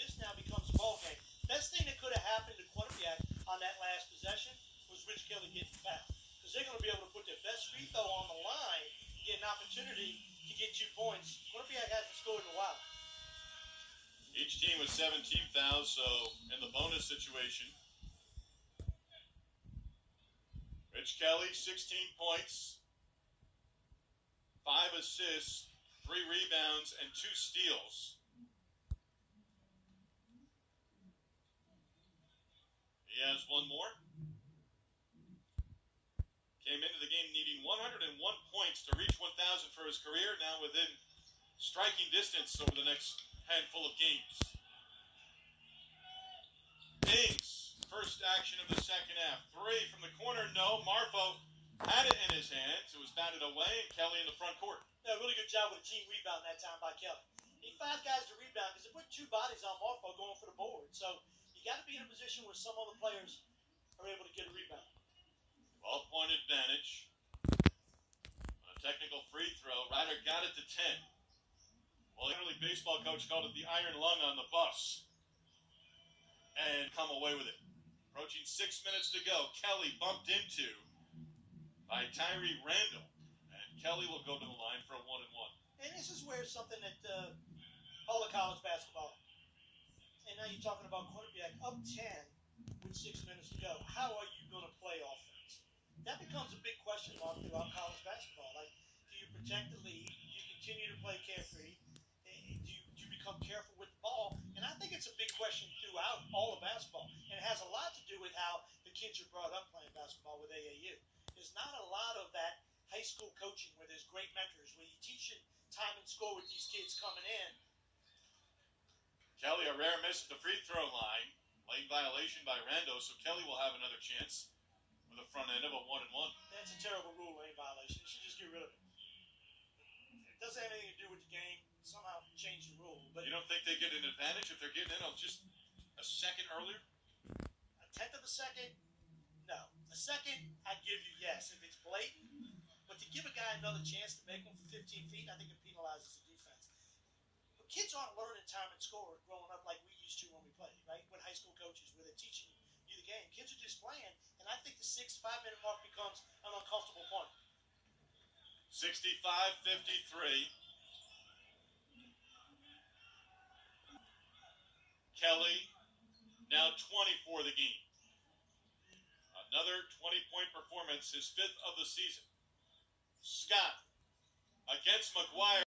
this now becomes a ball game. Best thing that could have happened to Quinnipiac on that last possession was Rich Kelly getting fouled. Because they're going to be able to put their best free throw on the line, get an opportunity to get two points. Quinnipiac hasn't scored in a while. Each team with 17 fouls, so in the bonus situation, Rich Kelly, 16 points, 5 assists, 3 rebounds, and 2 steals. Has one more. Came into the game needing 101 points to reach 1,000 for his career, now within striking distance over the next handful of games. Ings, first action of the second half. Three from the corner, no. Marfo had it in his hands. It was batted away, and Kelly in the front court. Yeah, really good job with a team rebound that time by Kelly. He five guys to rebound because they put two bodies on Marfo going for the board. So you got to be in a position where some other players are able to get a rebound. 12 point advantage. On a technical free throw, Rider got it to 10. Well, the League baseball coach called it the iron lung on the bus. And come away with it. Approaching six minutes to go, Kelly bumped into by Tyree Randall. And Kelly will go to the line for a one and one. And this is where something that uh, all of college basketball, and now you're talking about Quinnipiac up 10 with six minutes to go. How are you going to play offense? That becomes a big question mark throughout college basketball. Like, do you protect the lead? Do you continue to play carefree? Eh, eh, do you, do you become careful with the ball? And I think it's a big question throughout all of basketball. And it has a lot to do with how the kids are brought up playing basketball with AAU. There's not a lot of that high school coaching where there's great mentors, where you teach it time and score with these kids coming in. Kelly, a rare miss at the free throw line. Late violation by Rando, so Kelly will have another chance with the front end of a one and one. That's a terrible rule, lane violation. You should just get rid of it. It doesn't have anything to do with the game. Somehow change the rule. But You don't think they get an advantage if they're getting in just a second earlier? a tenth of a second, no. A second, I give you yes if it's blatant. But to give a guy another chance to make him for 15 feet, I think it penalizes the kids aren't learning time and score growing up like we used to when we played, right? When high school coaches, they're teaching you the game. Kids are just playing, and I think the six, five minute mark becomes an uncomfortable point. 65 53. Kelly, now 20 for the game. Another 20 point performance, his fifth of the season. Scott against McGuire.